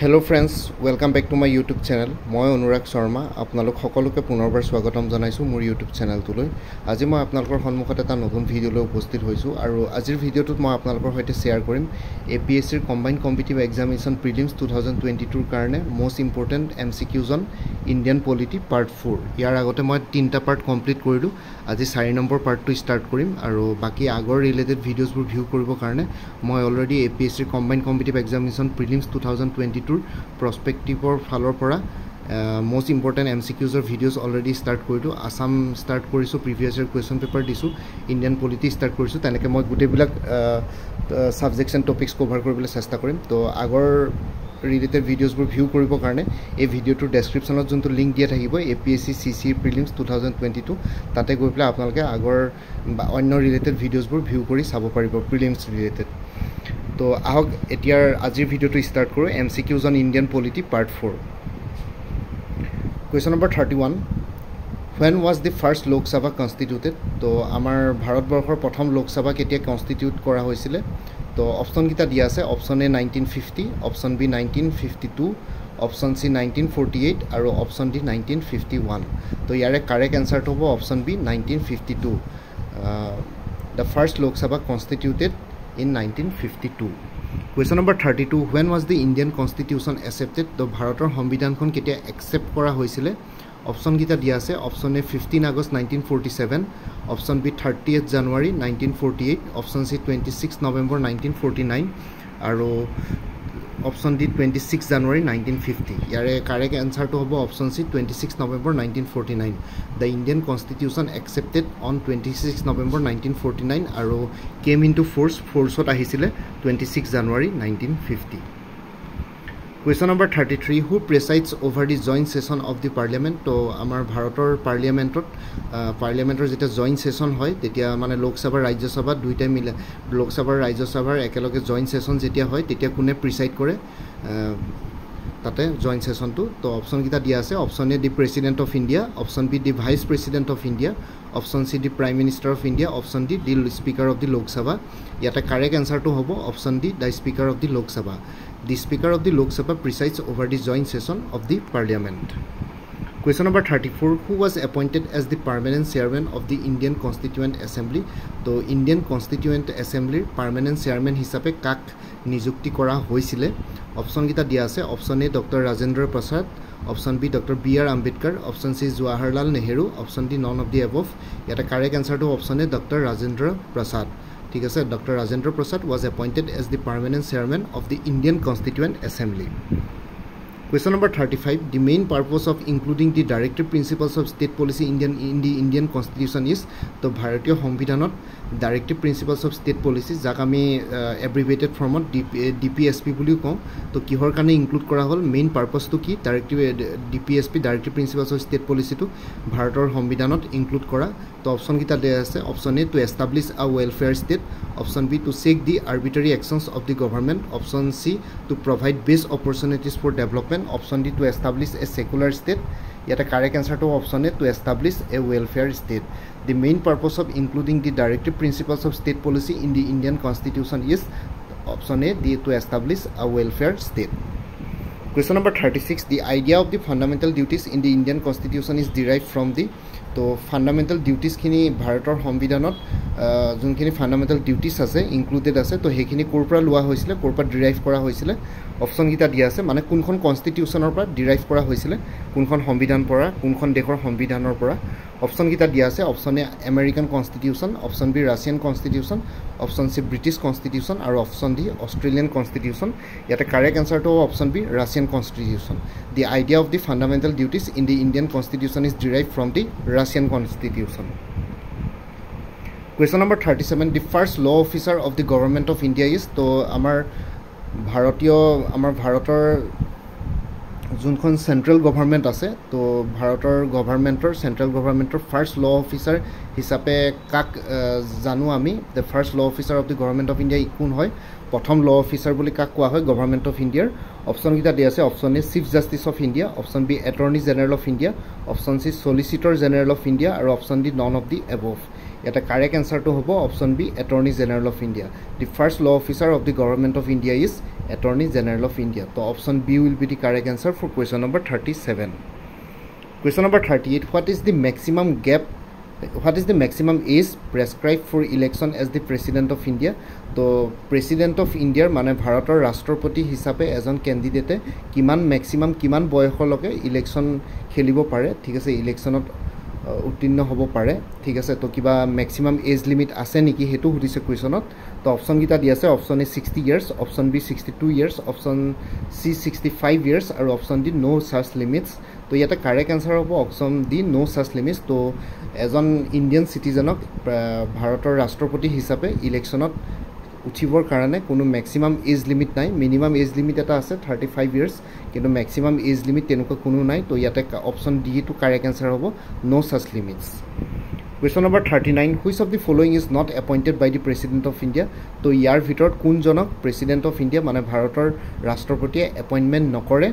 Hello' friends welcome back to my YouTube channel মই অনুৰাগ শৰ্মা আপোনালোক সকলোকে পুনৰবাৰ স্বাগতম জনাইছোঁ মোৰ ইউটিউব চেনেলটোলৈ আজি মই আপোনালোকৰ সন্মুখত এটা নতুন ভিডিঅ'লৈ উপস্থিত হৈছোঁ আৰু আজিৰ ভিডিঅ'টোত মই আপোনালোকৰ সৈতে শ্বেয়াৰ কৰিম এ পি এছ চিৰ combine competitive examination prelims two thousand twenty tour কাৰণে মষ্ট ইম্পৰ্টেণ্ট এম চি কিউজন ইণ্ডিয়ান পলিটি পাৰ্ট ফ'ৰ ইয়াৰ আগতে মই তিনিটা পাৰ্ট কমপ্লিট কৰিলোঁ। আজি চাৰি নম্বৰ পাৰ্টটো ষ্টাৰ্ট কৰিম আৰু বাকী আগৰ ৰিলেটেড ভিডিঅ'ছবোৰ ভিউ কৰিবৰ কাৰণে মই অলৰেডি এ পি এছ চিৰ combine competitive examination prelims two thousand twenty tour প্ৰস্পেক্টিভৰ ফালৰ পৰা মষ্ট ইম্পৰ্টেণ্ট এম চি কিউজৰ ভিডিঅ'জ অলৰেডি ষ্টাৰ্ট কৰিলোঁ। আছাম ষ্টাৰ্ট কৰিছোঁ প্ৰিভিয়াছ ইয়াৰ কুৱেশ্যন পেপাৰ দিছোঁ ইণ্ডিয়ান পলিটি ষ্টাৰ্ট কৰিছোঁ তেনেকৈ মই গোটেইবিলাক ছাবজেক্টছ এণ্ড টপিকছ কভাৰ কৰিবলৈ চেষ্টা কৰিম। তো আগৰ ৰিলেটেড ভিডিঅ'জবোৰ ভিউ কৰিবৰ কাৰণে এই ভিডিঅ'টোৰ ডেছক্ৰিপশ্যনত যোনটো লিংক দিয়া থাকিব A P S C C C prelims two thousand twenty two তাতে গৈ পেলাই আপোনালোকে আগৰ বা অন্য ৰিলেটেড ভিডিঅ'জবোৰ ভিউ কৰি চাব পাৰিব প্ৰিলিমছ ৰিলেটেড তো আহক এতিয়াৰ আজিৰ ভিডিঅ'টো ষ্টাৰ্ট কৰোঁ M C কিউজন Indian polity part four question number thirty one when was the first Lok Sabha constituted তো আমাৰ ভাৰতবৰ্ষৰ প্ৰথম লোকসভা কেতিয়া কনষ্টিটিউট কৰা হৈছিলে? তো অপশ্যনকেইটা দিয়া আছে option A nineteen fifty option B nineteen fifty two option C nineteen forty eight আৰু option D nineteen fifty one তো ইয়াৰে কাৰেক্ট এনচাৰটো হ'ব option B nineteen fifty two the first Lok Sabha constituted in nineteen fifty two question number thirty two when was the Indian constitution accepted তো ভাৰতৰ সংবিধানখন কেতিয়া accept কৰা হৈছিলে? অপশ্যনকেইটা দিয়া আছে option A fifteen August nineteen forty seven option B thirty eight January nineteen forty eight option C twenty six November nineteen forty nine আৰু option D twenty six January nineteen fifty ইয়াৰে correct এনচাৰটো হ'ব option C twenty six November nineteen forty nine the Indian constitution accepted on twenty six November nineteen forty nine আৰু came into force ফ'ৰ্চত আহিছিলে twenty six January nineteen fifty question number thirty three who presides over the joint session of the parliament তো আমাৰ ভাৰতৰ পাৰ্লিয়ামেণ্টত পাৰ্লিয়ামেণ্টৰ যেতিয়া joint session হয় তেতিয়া মানে লোকসভা ৰাজ্যসভা দুয়োটাই মিলে। লোকসভাৰ ৰাজ্যসভাৰ একেলগে জইণ্ট ছেশ্যন যেতিয়া হয় তেতিয়া কোনে প্ৰিচাইড কৰে? তাতে জইণ্ট ছেশ্যনটো তো অপশ্যনকেইটা দিয়া আছে। Option A the president of India option B the vice president of India option C the prime minister of India option D the speaker of the Lok Sabha ইয়াতে কাৰেক্ট এনচাৰটো হ'ব। Option D the speaker of the Lok Sabha the speaker of the Lok Sabha presides over the joint session of the parliament question number thirty four who was appointed as the permanent chairman of the Indian constituent assembly তো Indian constituent এছেম্বলিৰ permanent chairman হিচাপে কাক নিযুক্তি কৰা হৈছিলে? অপশ্যনকেইটা দিয়া আছে। Option A doctor Rajendra Prasad option B doctor B R Ambedkar option C Jawaharlal Nehru option D none of the above ইয়াতে correct এনচাৰটো option A doctor Rajendra Prasad ঠিক আছে doctor Rajendra Prasad was appointed as the permanent chairman of the Indian constituent assembly Question number 35. The main purpose of including the directive principles of state policy Indian in the Indian constitution is the যাক আমি abbreviated ফৰ্মত D D P S P বুলিও কওঁ। তো কিহৰ কাৰণে include কৰা হ'ল? মেইন পাৰ্পজটো কি? Directive D P S P directive principles of state পলিচিটো ভাৰতৰ সংবিধানত ইনক্লুড কৰা। তো অপশ্যনকেইটা দিয়া আছে। Option A to establish a welfare state option B to check the arbitrary actions of the government option C to provide best opportunities for development option D to establish a secular state ইয়াতে correct এনচাৰটো option A to establish a welfare state the main purpose of including the directive principles of state policy in the Indian constitution is option A the to establish a welfare state question number thirty six the idea of the fundamental duties in the Indian constitution is derive from the তো fundamental ডিউটিজখিনি ভাৰতৰ সংবিধানত যোনখিনি fundamental duties আছে included আছে তো সেইখিনি ক'ৰ পৰা লোৱা হৈছিলে ক'ৰ পৰা ডিৰাইভ কৰা হৈছিলে অপশ্যনকেইটা দিয়া আছে মানে কোনখন কনষ্টিটিউশ্যনৰ পৰা ডিৰাইভ কৰা হৈছিলে কোনখন সংবিধান পৰা কোনখন দেশৰ সংবিধানৰ পৰা। অপশ্যনকেইটা দিয়া আছে option A American constitution option B Russian constitution option C British constitution আৰু অপশ্যন ডি অষ্ট্ৰেলিয়ান কনষ্টিটিউশ্যন ইয়াতে কাৰেক্ট এনচাৰটো হ'ব option B Russian constitution the idea of the fundamental duties in the Indian constitution is derive from the Russian constitution question number thirty seven the first law officer of the government of India is তো আমাৰ ভাৰতীয় আমাৰ ভাৰতৰ যোনখন central government আছে তো ভাৰতৰ গভৰ্ণমেণ্টৰ চেণ্ট্ৰেল গভৰ্ণমেণ্টৰ ফাৰ্ষ্ট ল অফিচাৰ হিচাপে কাক জানো আমি the first law officer of the government of India কোন হয়? প্ৰথম ল অফিচাৰ বুলি কাক কোৱা হয়? গভৰ্ণমেণ্ট অফ ইণ্ডিয়াৰ অপশ্যনকেইটা দিয়া আছে। Option A chief justice of India option B attorney general of India option C solicitor general of India আৰু option D none of the above ইয়াতে কাৰেক্ট এনচাৰটো হ'ব option B attorney general of India the first law officer of the government of India is attorney general of India তো option B will be the correct answer for question number thirty seven question number thirty eight what is the maximum gap what is the maximum age prescribe for election as the president of India তো president of ইণ্ডিয়াৰ মানে ভাৰতৰ ৰাষ্ট্ৰপতি হিচাপে এজন কেণ্ডিডেটে কিমান maximum কিমান বয়সলৈকে ইলেকশ্যন খেলিব পাৰে? ঠিক আছে ইলেকশ্যনত উত্তীৰ্ণ হ'ব পাৰে। ঠিক আছে তো কিবা মেক্সিমাম এজ লিমিট আছে নেকি সেইটো সুধিছে কুৱেশ্যনত। তো অপশ্যনকেইটা দি আছে option A sixty years option B sixty two years option C sixty five years আৰু option D no' charge limits তো ইয়াতে কাৰেক্ট এনচাৰ হ'ব option D no' charge limits তো এজন ইণ্ডিয়ান চিটিজেনক ভাৰতৰ ৰাষ্ট্ৰপতি হিচাপে ইলেকশ্যনত উঠিবৰ কাৰণে কোনো মেক্সিমাম এজ লিমিট নাই। মিনিমাম এজ লিমিট এটা আছে থাৰ্টি ফাইভ ইয়াৰ্ছ কিন্তু মেক্সিমাম এজ লিমিট তেনেকুৱা কোনো নাই। তো ইয়াতে অপশ্যন ডিটো কাৰেক্ট এনচাৰ হ'ব। No' such limits question number thirty nine which of the following is not appointed by the President of India তো ইয়াৰ ভিতৰত কোনজনক প্ৰেচিডেণ্ট অফ ইণ্ডিয়া মানে ভাৰতৰ ৰাষ্ট্ৰপতিয়ে এপইণ্টমেণ্ট নকৰে?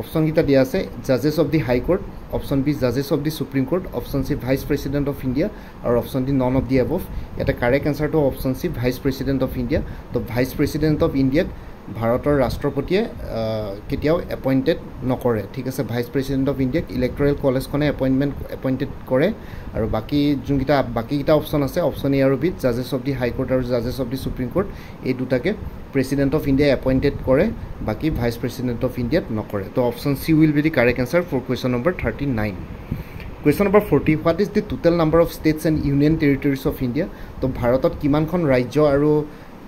অপশ্যনকেইটা দিয়া আছে জাজেছ of the High court option B জাজেছ of the Supreme court option C vice president of India আৰু option D none of the above ইয়াতে কাৰেক্ট এনচাৰটো option C vice president of India তো ভাইচ প্ৰেচিডেণ্ট অফ ইণ্ডিয়াক ভাৰতৰ ৰাষ্ট্ৰপতিয়ে কেতিয়াও appointed নকৰে। ঠিক আছে ভাইচ প্ৰেচিডেণ্ট অফ ইণ্ডিয়াক ইলেক্টৰেল কলেজখনে এপইণ্টমেণ্ট এপইণ্টেড কৰে আৰু বাকী যোনকেইটা বাকীকেইটা অপশ্যন আছে অপশ্যন এ আৰু বিত জাজেছ অফ দি হাই কোৰ্ট আৰু জাজেছ অফ দি সুপ্ৰিম কোৰ্ট এই দুটাকে প্ৰেচিডেণ্ট অফ ইণ্ডিয়াই এপইণ্টেড কৰে বাকী ভাইচ প্ৰেচিডেণ্ট অফ ইণ্ডিয়াত নকৰে। তো option C will be the correct answer for question number thirty nine question number forty what is the total number of states and union territories of India তো ভাৰতত কিমানখন ৰাজ্য আৰু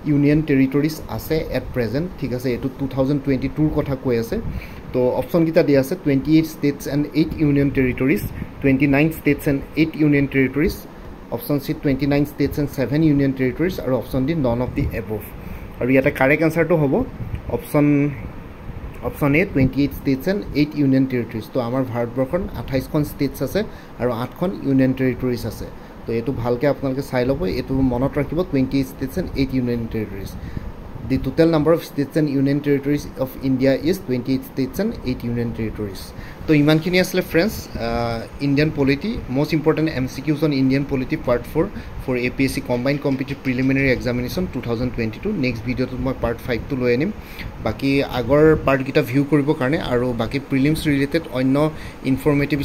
ইউনিয়ন টেৰিটৰিজ আছে at present ঠিক আছে এইটো two thousand twenty টুৰ কথা কৈ আছে। তো অপশ্যনকেইটা দিয়া আছে twenty eight states and eight union territories twenty nine states and eight union territories option C twenty nine states and seven union territories আৰু option D none of the above আৰু ইয়াতে কাৰেক্ট এনচাৰটো হ'ব option option A twenty eight states and eight union territories তো আমাৰ ভাৰতবৰ্ষত আঠাইছখন states আছে আৰু আঠখন ইউনিয়ন টেৰিটৰিজ আছে। তো এইটো ভালকৈ আপোনালোকে চাই ল'ব এইটো মনত ৰাখিব twenty states and eight union territories. The total number of states and union territories of India is twenty eight states and eight union territories. তো ইমানখিনি আছিলে friends Indian polity most important M C Qs on Indian polity part for for A P S C combined competitive preliminary examination two thousand twenty two next ভিডিঅ'টোত মই part ফাইভটো লৈ আনিম। বাকী আগৰ পাৰ্টকেইটা view কৰিবৰ কাৰণে আৰু বাকী প্ৰিলিমছ ৰিলেটেড অন্য ইনফৰ্মেটিভ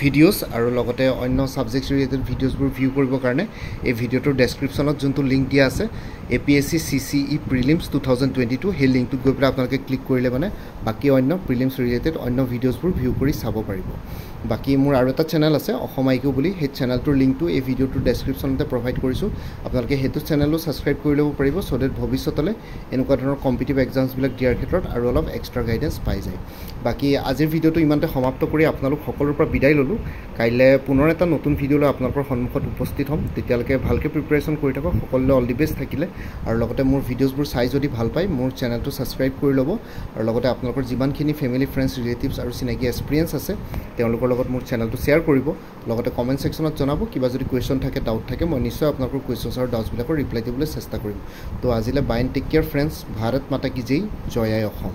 ভিডিঅ'ছ আৰু লগতে অন্য ছাবজেক্টছ ৰিলেটেড ভিডিঅ'ছবোৰ ভিউ কৰিবৰ কাৰণে এই ভিডিঅ'টোৰ ডেছক্ৰিপশ্যনত যোনটো লিংক দিয়া আছে A P S C C C E prelims two thousand twenty two সেই লিংকটোত গৈ পেলাই আপোনালোকে ক্লিক কৰিলে মানে বাকী অন্য প্ৰিলিমছ ৰিলেটেড অন্য ভিডিঅ'ছবোৰ ভিউ কৰি চাব পাৰিব। বাকী মোৰ আৰু এটা চেনেল আছে অসম আইকিউ বুলি। সেই চেনেলটোৰ লিংকটো এই ভিডিঅ'টোৰ ডেছক্ৰিপশ্যনতে প্ৰভাইড কৰিছোঁ। আপোনালোকে সেইটো চেনেলো ছাবস্ক্ৰাইব কৰি ল'ব পাৰিব চ' ডেট ভৱিষ্যতলৈ এনেকুৱা ধৰণৰ কম্পিটিভ এক্সামছবিলাক দিয়াৰ ক্ষেত্ৰত আৰু অলপ এক্সট্ৰা গাইডেঞ্চ পাই যায়। বাকী আজিৰ ভিডিঅ'টো ইমানতে সমাপ্ত কৰি আপোনালোক সকলোৰ পৰা বিদায় ল'লোঁ। কাইলৈ পুনৰ এটা নতুন ভিডিঅ' লৈ আপোনালোকৰ সন্মুখত উপস্থিত হ'ম। তেতিয়ালৈকে ভালকৈ প্ৰিপেৰেশ্যন কৰি থাকক সকলোলৈ অল দি বেষ্ট থাকিলে। আৰু লগতে মোৰ ভিডিঅ'ছবোৰ চাই যদি ভাল পায় মোৰ চেনেলটো ছাবস্ক্ৰাইব কৰি ল'ব। আৰু লগতে আপোনালোকৰ যিমানখিনি ফেমিলি ফ্ৰেণ্ডছ ৰিলেটিভছ আৰু চিনাকি এক্সপিৰিয়েঞ্চ আছে তেওঁলোকৰ লগত মোৰ চেনেলটো শ্বেয়াৰ কৰিব। লগতে কমেণ্ট ছেকশ্যনত জনাব কিবা যদি কুৱেশ্যন থাকে ডাউট থাকে মই নিশ্চয় আপোনালোকৰ কুৱেশ্যনছ আৰু ডাউটছবিলাকৰ ৰিপ্লাই দিবলৈ চেষ্টা কৰিম। তো আজিলৈ bye and take care friends Bharat Mata কি জেই জয় আই অসম।